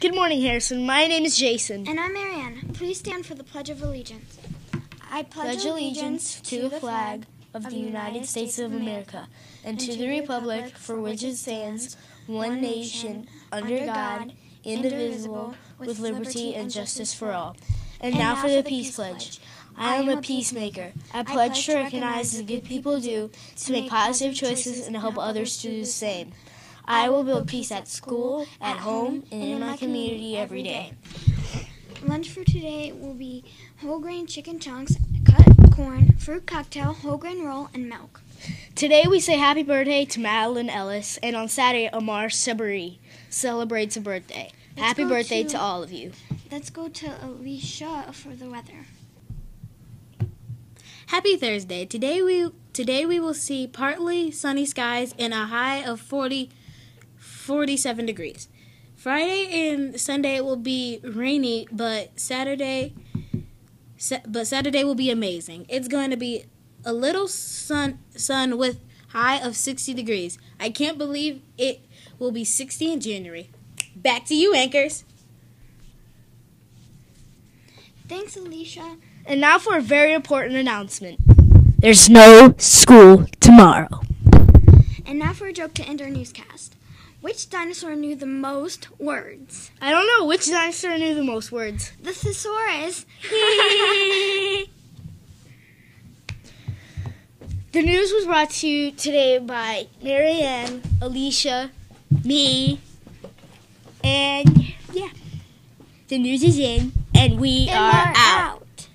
Good morning, Harrison. My name is Jason. And I'm Marianne. Please stand for the Pledge of Allegiance. I pledge allegiance to the flag of the United States of America and to the republic for which it stands, one nation, under God, indivisible, with liberty and justice for all. And now for the peace pledge. I am a peacemaker. I pledge to recognize as good people do, to make positive choices and help others do the same. I will build peace at school, at home, and in my community every day. Lunch for today will be whole grain chicken chunks, cut corn, fruit cocktail, whole grain roll, and milk. Today we say happy birthday to Madeline Ellis, and on Saturday, Amar Sabri celebrates a birthday. Let's happy birthday to- to all of you. Let's go to Alicia for the weather. Happy Thursday. Today we today we will see partly sunny skies and a high of 40 47 degrees. Friday and Sunday will be rainy, but Saturday but Saturday will be amazing. It's going to be a little sun sun with high of 60 degrees. I can't believe it will be 60 in January. Back to you anchors. Thanks, Alicia. And now for a very important announcement. There's no school tomorrow. And now for a joke to end our newscast. Which dinosaur knew the most words? I don't know which dinosaur knew the most words. The thesaurus. The news was brought to you today by Marianne, Alicia, me, and yeah. The news is in, and we And are out. out.